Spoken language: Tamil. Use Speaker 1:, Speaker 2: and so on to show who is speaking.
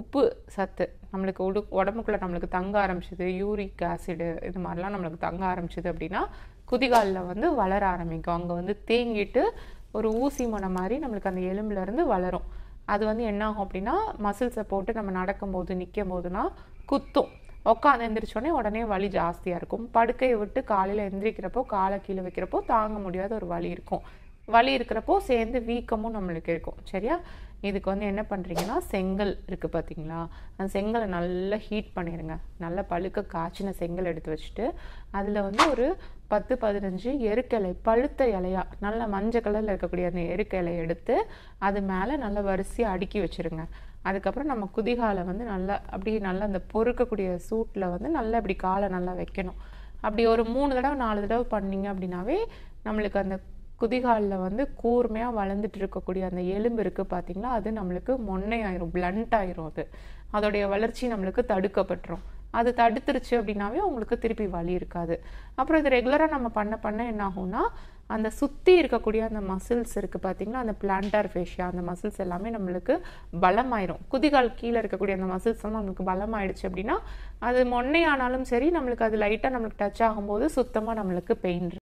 Speaker 1: உப்பு சத்து. நம்மளுக்கு உடு உடம்புக்குள்ள நம்மளுக்கு தங்க ஆரம்பிச்சது யூரிக் ஆசிடு இது மாதிரிலாம் நம்மளுக்கு தங்க ஆரம்பிச்சது அப்படின்னா குதிகாலில் வந்து வளர ஆரம்பிக்கும். அங்கே வந்து தேங்கிட்டு ஒரு ஊசி முனை மாதிரி நம்மளுக்கு அந்த எலும்புலேருந்து வளரும். அது வந்து என்ன ஆகும் அப்படின்னா மசில்ஸை போட்டு நம்ம நடக்கும்போது நிற்கும் போதுனா குத்தும். உட்காந்து எந்திரிச்சோடனே உடனே வலி ஜாஸ்தியாக இருக்கும். படுக்கையை விட்டு காலையில் எந்திரிக்கிறப்போ காலை கீழே வைக்கிறப்போ தாங்க முடியாத ஒரு வலி இருக்கும். வலி இருக்கிறப்போ சேர்ந்து வீக்கமும் நம்மளுக்கு இருக்கும். சரியா? இதுக்கு வந்து என்ன பண்ணுறீங்கன்னா செங்கல் இருக்குது பார்த்தீங்களா அந்த செங்கலை நல்லா ஹீட் பண்ணிடுங்க நல்லா பழுக்க காய்ச்சின செங்கல் எடுத்து வச்சுட்டு அதில் வந்து ஒரு பத்து பதினஞ்சு எருக்கிளை பழுத்த இலையாக நல்ல மஞ்சள் கலரில் இருக்கக்கூடிய அந்த எருக்க இலையை எடுத்து அது மேலே நல்லா வரிசையாக அடுக்கி வச்சிருங்க. அதுக்கப்புறம் நம்ம குதிகாலை வந்து நல்லா அப்படியே நல்லா அந்த பொறுக்கக்கூடிய சூட்டில் வந்து நல்லா இப்படி காலை நல்லா வைக்கணும். அப்படி ஒரு மூணு தடவை நாலு தடவை பண்ணீங்க அப்படின்னாவே நம்மளுக்கு அந்த குதிகாலில் வந்து கூர்மையாக வளர்ந்துட்டு இருக்கக்கூடிய அந்த எலும்பு இருக்குது பார்த்தீங்களா அது நம்மளுக்கு மொன்னையாயிரும் பிளண்ட் ஆயிரும் அது. அதோடைய வளர்ச்சி நம்மளுக்கு தடுக்கப்பட்டுரும். அது தடுத்துருச்சு அப்படின்னாவே உங்களுக்கு திருப்பி வலி இருக்காது. அப்புறம் இது ரெகுலராக நம்ம பண்ண பண்ண என்ன ஆகும்னா அந்த சுற்றி இருக்கக்கூடிய அந்த மசில்ஸ் இருக்குது பார்த்தீங்களா அந்த பிளான்டார் ஃபேஷியா அந்த மசில்ஸ் எல்லாமே நம்மளுக்கு பலமாயிரும். குதிகால் கீழே இருக்கக்கூடிய அந்த மசில்ஸ் எல்லாம் நம்மளுக்கு பலமாயிடுச்சு அப்படின்னா அது மொன்னையானாலும் சரி நம்மளுக்கு அது லைட்டாக நம்மளுக்கு டச் ஆகும்போது சுத்தமாக நம்மளுக்கு பெயின்